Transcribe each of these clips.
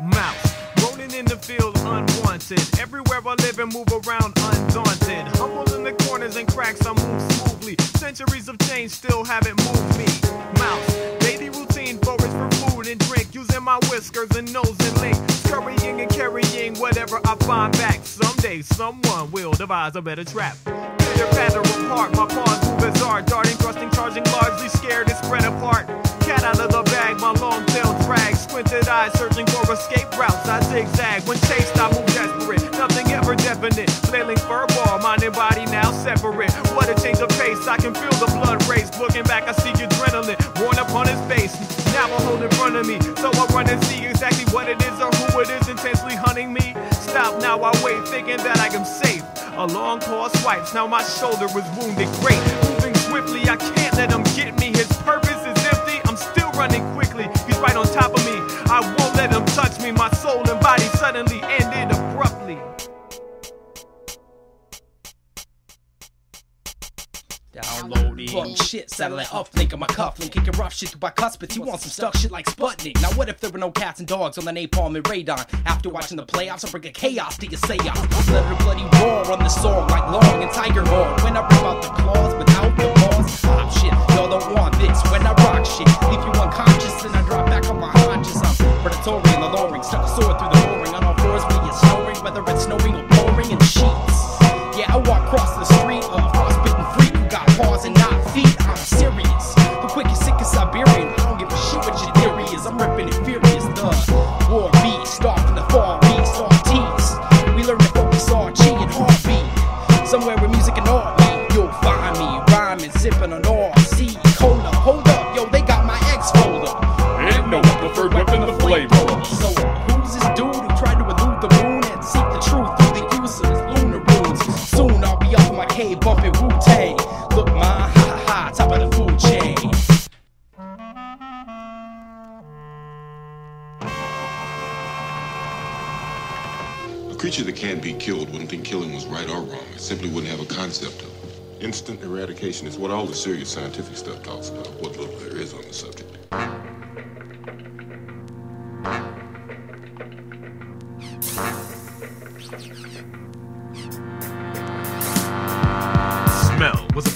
Mouse. Rolling in the field unwanted. Everywhere I live and move around undaunted. Humble in the corners and cracks, I move smoothly. Centuries of change still haven't moved me. Mouse. Daily routine, forage for food and drink. Using my whiskers and nose and link. Scurrying and carrying whatever I find back. Someday someone will devise a better trap. Pitter patter apart, my pawns move bizarre. Darting, thrusting, charging, largely scared and spread apart. Cat out of the bag, my long tail drags. Squinted eyes searching escape routes. I zigzag. When chased, I move desperate. Nothing ever definite. Flailing furball, mind and body now separate. What a change of pace. I can feel the blood race. Looking back, I see adrenaline worn upon his face. Now I hold in front of me. So I run and see exactly what it is or who it is intensely hunting me. Stop now, I wait, thinking that I am safe. A long pause swipes, now my shoulder was wounded. Great, moving swiftly, I can't let him get Fuck shit, satellite uplink on my cufflink, kicking rough shit through my cuspids. You want some stuck shit like Sputnik. Now what if there were no cats and dogs on the napalm and radon? After watching the playoffs, I bring a chaos to your seance. Let a bloody roar on the song like Long and Tiger Horn. When I rip out the claws without the A creature that can't be killed wouldn't think killing was right or wrong. It simply wouldn't have a concept of it. Instant eradication is what all the serious scientific stuff talks about, what little there is on the subject.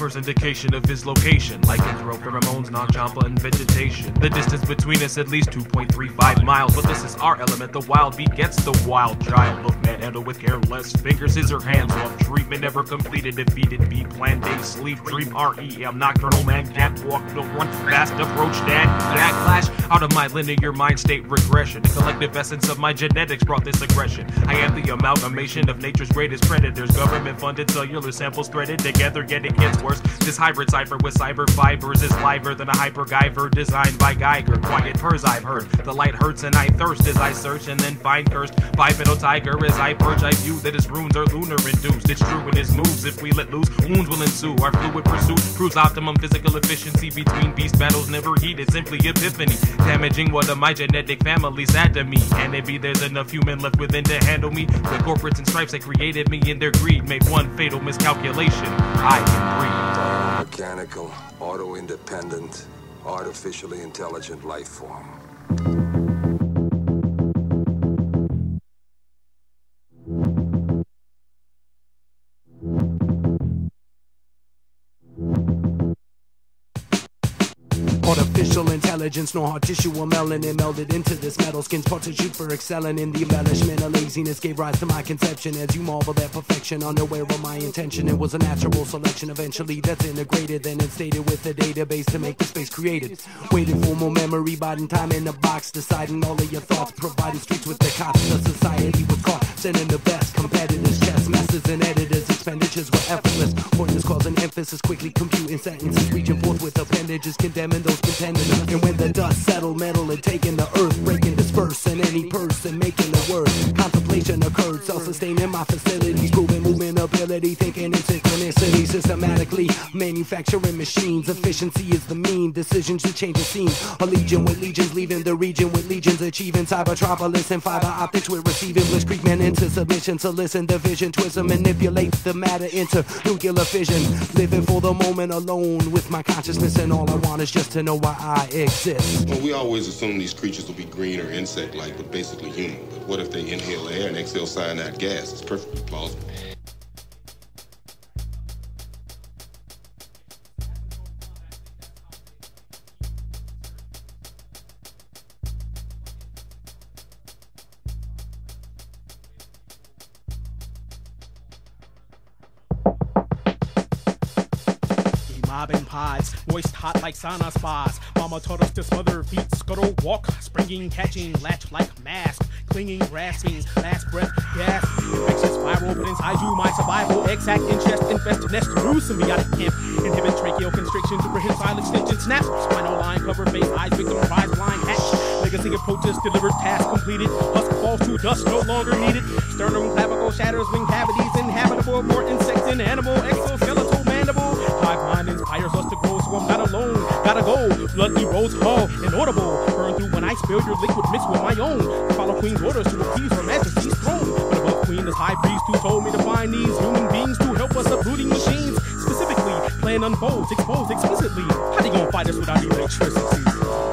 First indication of his location, like pheromones, non-jumpa, and vegetation. The distance between us at least 2.35 miles, but this is our element. The wild beat gets the wild child. Look, manhandle with careless fingers, scissor hands off. Treatment never completed, defeated. B plan day, sleep, dream, REM, nocturnal man, can't walk, no run, fast approach, that backlash out of my linear mind state regression. The collective essence of my genetics brought this aggression. I am the amalgamation of nature's greatest predators. Government funded cellular samples threaded together, it gets worse. This hybrid cipher with cyber fibers is liver than a hyper Guyver designed by Giger. Quiet purrs I've heard. The light hurts and I thirst as I search and then find cursed. Bipedal tiger as I purge, I view that his runes are lunar induced. It's true in his moves. If we let loose, wounds will ensue. Our fluid pursuit proves optimum physical efficiency between beast battles never heated. Simply epiphany. Damaging one of my genetic family sad to me. Can it be there's enough human left within to handle me? The corporates and stripes that created me in their greed made one fatal miscalculation. I can breathe. Mechanical, auto independent, artificially intelligent life form. Intelligence, no hard tissue or melanin melded into this metal skin's shoot for excelling in the embellishment of laziness gave rise to my conception as you marvel at perfection unaware of my intention. It was a natural selection eventually that's integrated then instated with a database to make the space created. Waiting for more memory biding time in a box deciding all of your thoughts providing streets with the cops the society was caught sending the best competitors chess messes and editors expenditures were effortless. Pointers causing emphasis quickly computing sentences reaching forth with appendages condemning those contending and when the dust settled metal had taken the earth breaking dispersing any person making the word contemplation occurred self-sustaining my facilities manufacturing machines efficiency is the mean decisions to change the scene a legion with legions leaving the region with legions achieving cybertropolis and fiber optics with receiving blitzkrieg men into submission to listen the vision twist and manipulate the matter into nuclear fission living for the moment alone with my consciousness and all I want is just to know why I exist. Well, we always assume these creatures will be green or insect-like, but basically human. But what if they inhale air and exhale cyanide gas? It's perfectly plausible. Mobbing pods, moist hot like sauna spas. Mama taught us to smother feet, scuttle, walk, springing, catching, latch like mask, clinging, grasping, last breath, gas. Infection spiral, but inside you, my survival. Exact chest, infest, nest, new symbiotic camp. Inhibit tracheal constriction, prehensile extension, snap. Spinal line, cover face, eyes, victim, rise, blind, hatch. Legacy approaches, delivered, task completed. Husk falls to dust, no longer needed. Sternum, clavicle, shatters, wing cavities, inhabitable, more insects in animal, exoskeletal, mandible. Hive mind inspires us to grow, so I'm not alone. Gotta go, blood erodes, hull, inaudible. Burn through when I spill your liquid mixed with my own. Follow Queen's orders to appease her majesty's throne. But above Queen, is high priest who told me to find these human beings to help us uprooting machines. Specifically, plan unfolds, exposed explicitly. How they gonna fight us without electricity?